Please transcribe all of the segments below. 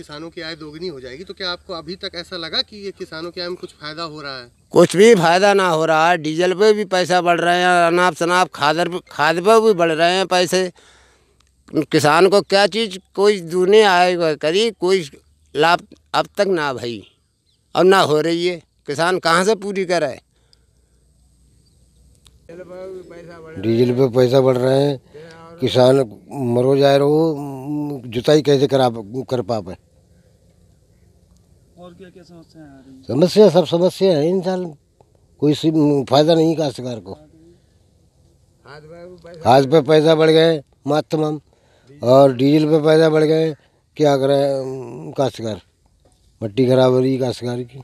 किसानों की आय दोगुनी हो जाएगी तो क्या आपको अभी तक ऐसा लगा कि ये किसानों की आय में कुछ फ़ायदा हो रहा है? कुछ भी फ़ायदा ना हो रहा है। डीजल पे भी पैसा बढ़ रहे हैं अनाप शनाप खादर खाद पे भी बढ़ रहे हैं पैसे। किसान को क्या चीज़ कोई दूने आए करी कोई लाभ अब तक ना भाई। अब ना हो रही है। किसान कहाँ से पूरी करे डीजल पे पैसा बढ़ रहे हैं। किसान मरो जा रहे जुताई कैसे करा कर पावे और क्या क्या समस्याएँ आ रही समस्या, सब समस्या है। इंसान कोई फ़ायदा नहीं काश्तकार को। हाथ पे पैसा बढ़ गए मातम और डीजल पे पैसा बढ़ गए। क्या करें, काश्तकार? मट्टी खराब हो रही काश्तकार की।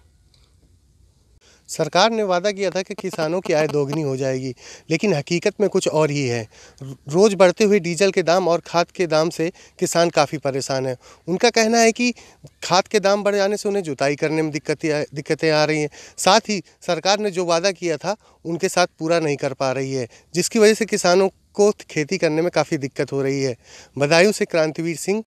सरकार ने वादा किया था कि किसानों की आय दोगुनी हो जाएगी, लेकिन हकीकत में कुछ और ही है। रोज़ बढ़ते हुए डीजल के दाम और खाद के दाम से किसान काफ़ी परेशान हैं। उनका कहना है कि खाद के दाम बढ़ जाने से उन्हें जुताई करने में दिक्कतें दिक्कतें आ रही हैं। साथ ही सरकार ने जो वादा किया था, उनके साथ पूरा नहीं कर पा रही है, जिसकी वजह से किसानों को खेती करने में काफ़ी दिक्कत हो रही है। बदायूं से क्रांतिवीर सिंह।